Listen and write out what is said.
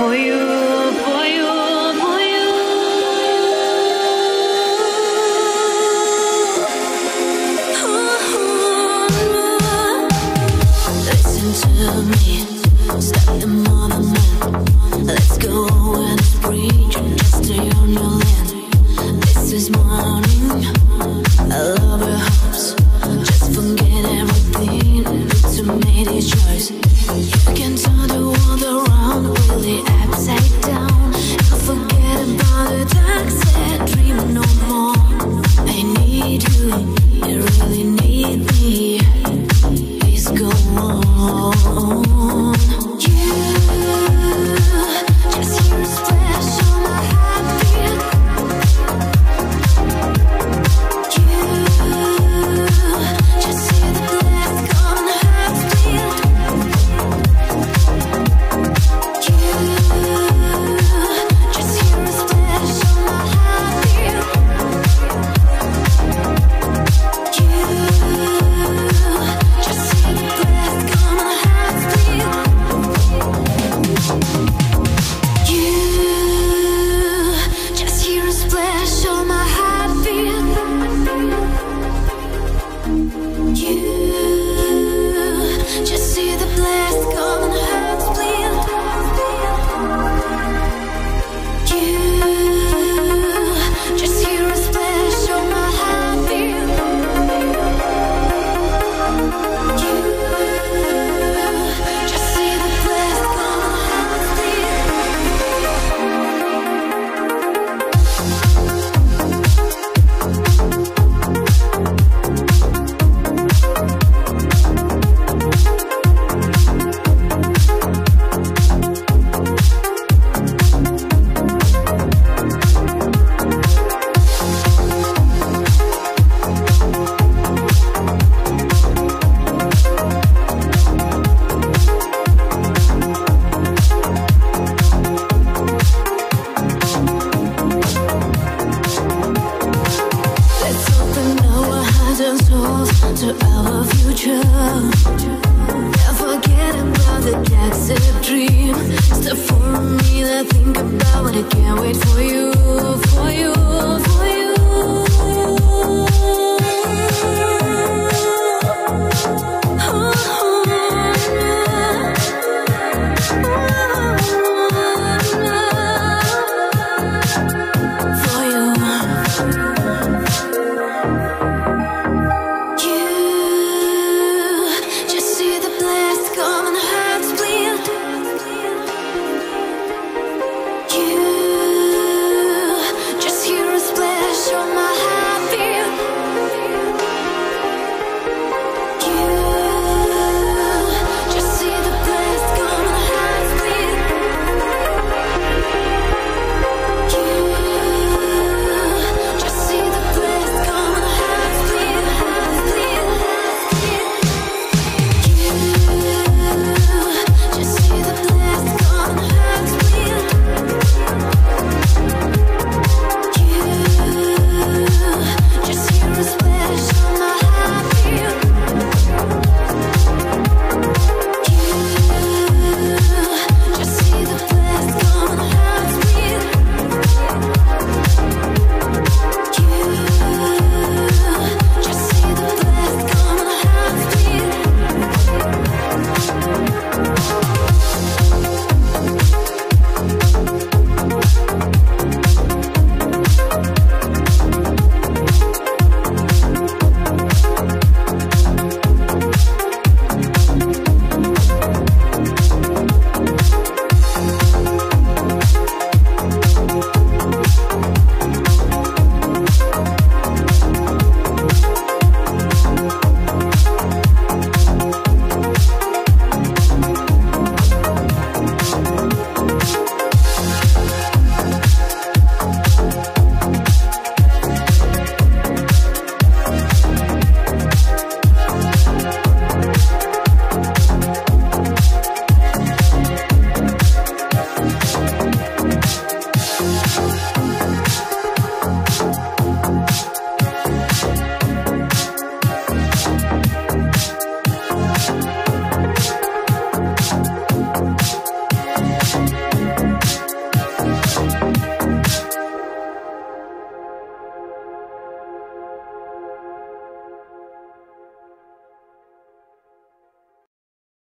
for you, for you, for you. Listen to me, the moment. Let's go and just new land. This is morning, Just forget everything, to make choice. You can tell. between your think about it, can't wait for you.